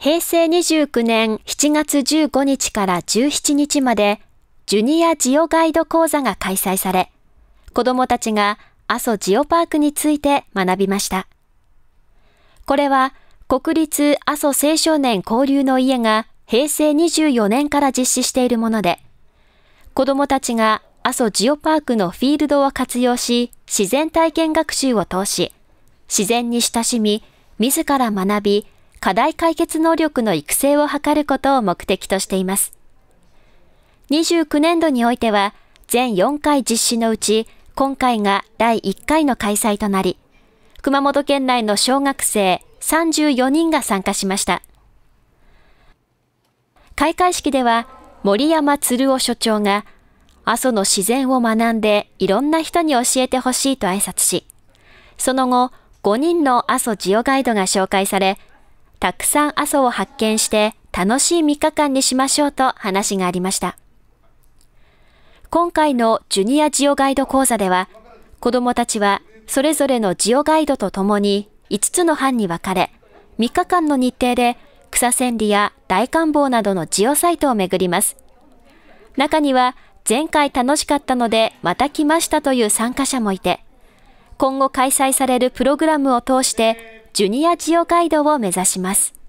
平成29年7月15日から17日まで、ジュニアジオガイド講座が開催され、子供たちが阿蘇ジオパークについて学びました。これは国立阿蘇青少年交流の家が平成24年から実施しているもので、子供たちが阿蘇ジオパークのフィールドを活用し、自然体験学習を通し、自然に親しみ、自ら学び、課題解決能力の育成を図ることを目的としています。29年度においては、全4回実施のうち、今回が第1回の開催となり、熊本県内の小学生34人が参加しました。開会式では森山鶴夫所長が阿蘇の自然を学んでいろんな人に教えてほしいと挨拶し、その後5人の阿蘇ジオガイドが紹介され、たくさん阿蘇を発見して楽しい3日間にしましょうと話がありました。今回のジュニアジオガイド講座では、子供たちはそれぞれのジオガイドとともに5つの班に分かれ、3日間の日程で草千里や大観望などのジオサイトを巡ります。中には前回楽しかったのでまた来ましたという参加者もいて、今後開催されるプログラムを通してジュニアジオガイドを目指します。